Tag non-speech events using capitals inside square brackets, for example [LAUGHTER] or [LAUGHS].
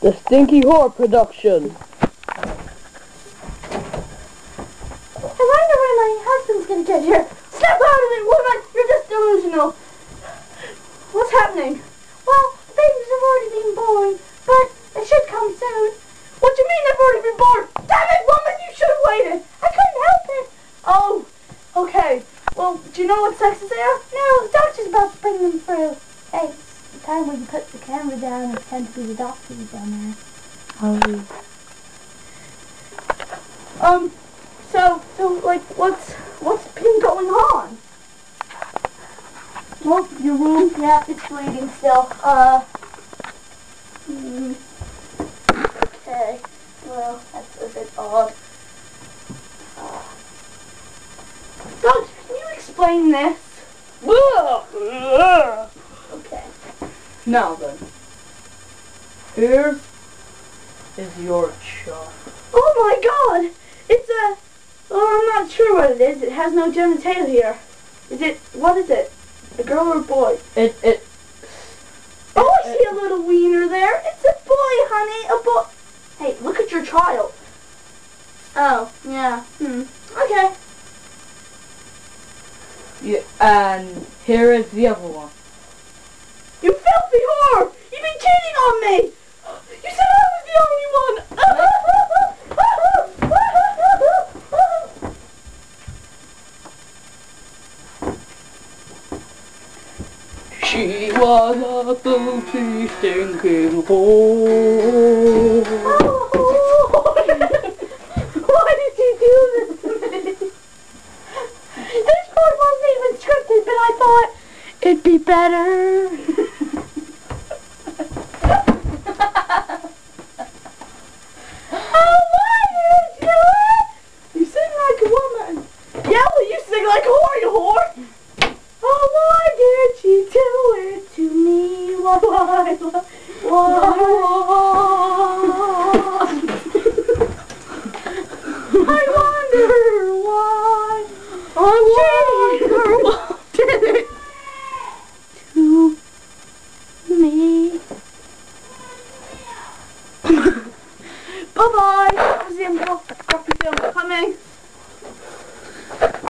The Stinky Whore production. I wonder when my husband's gonna get here. Snap out of it, woman! You're just delusional. What's happening? Well, the babies have already been born, but they should come soon. What do you mean they've already been born? Damn it, woman! You should have waited. I couldn't help it. Oh, okay. Well, do you know what sex is there? No, the doctor's about to bring them through. Hey, it's the time when you put the camera down and pretend to be the doctor, you dumbass. Oh. Um, so, so, like, what's, what's been going on? Well, your wound, yeah, it's bleeding still. Uh, hmm. Okay, well, that's a bit odd. Uh, Doctor, can you explain this? Okay. Now then, here is your child. Oh my god! It's a... Oh, I'm not sure what it is. It has no genitalia here. Is it... What is it? A girl or a boy? It it. Oh, I see a little wiener there. It's a boy, honey. A boy. Hey, look at your child. Oh, yeah. Hmm. Okay. Yeah, and here is the other one. You filthy whore! You've been cheating on me! You said I was the only one! She was a filthy, stinking whore. Why did you do this to me? [LAUGHS] This part wasn't even scripted, but I thought it'd be better. Why, why, why, why? I wonder why. I wonder it to me. Bye bye. Improv. Coming.